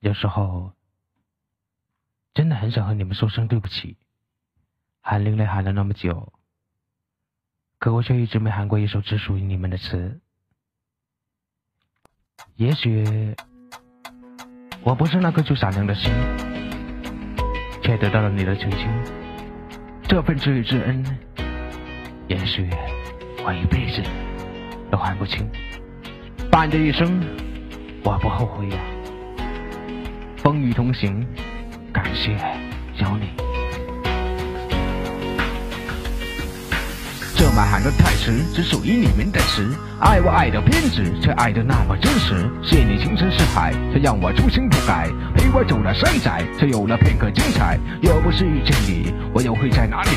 有时候真的很想和你们说声对不起，含灵泪喊了那么久，可我却一直没喊过一首只属于你们的词。也许我不是那颗最闪亮的星，却得到了你的倾听。这份知遇之恩，也许我一辈子都还不清。伴这一生，我不后悔呀。风雨同行，感谢有你。这满含的太迟只属于你们的词，爱我爱的偏执，却爱的那么真实。谢你情深似海，却让我初心不改。陪我走了山窄，却有了片刻精彩。若不是遇见你，我又会在哪里？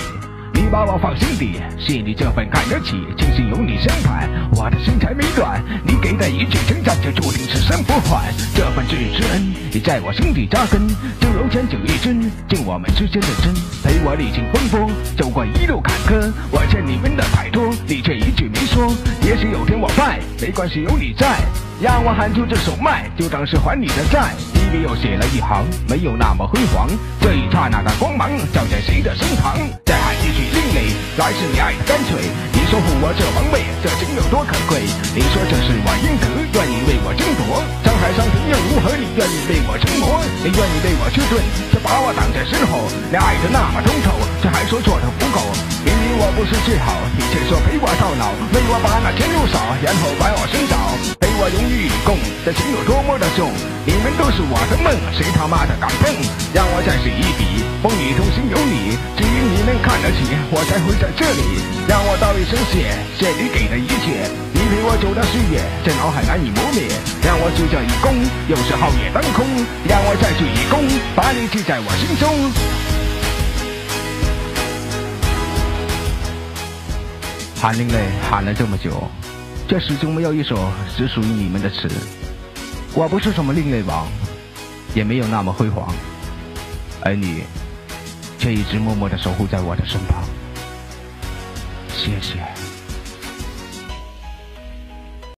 你把我放心底，谢你这份看得起，庆幸有你相伴，我的心才没乱。你给的一句称赞，就注定此生不换。这份知遇之恩，已在我心底扎根，就如千酒一针，敬我们之间的真，陪我历经风波，走过一路坎坷。我欠你们的太多，你却一句没说。也许有天我败，没关系，有你在，让我喊出这首麦，就当是还你的债。笔又写了一行，没有那么辉煌，这一刹那的光芒，照在谁的身旁？再喊一句另类，来自你爱的干脆。你说护我这王位，这情有多可贵？你说这是我应得，愿意为我争夺。沧海桑田又如何？你愿意为我成魔？你愿意为我去盾，却把我挡在身后。你爱的那么通透，却还说做的不够。明明我不是最好，你却说陪我到老，为我把那钱又少，然后把我生倒。陪我荣誉与共，这情有多么的重？你们都是我的梦，谁他妈的敢碰？让我再写一笔，风雨同行有你，只因你们看得起，我才会在这里。让我道一声谢，谢你给的一切，你陪我走的岁月，在脑海难以磨灭。让我举这一弓，又是皓月当空，让我再鞠一躬，把你记在我心中。含灵泪喊了这么久，却始终没有一首只属于你们的词。我不是什么另类王，也没有那么辉煌，而你却一直默默的守护在我的身旁。谢谢。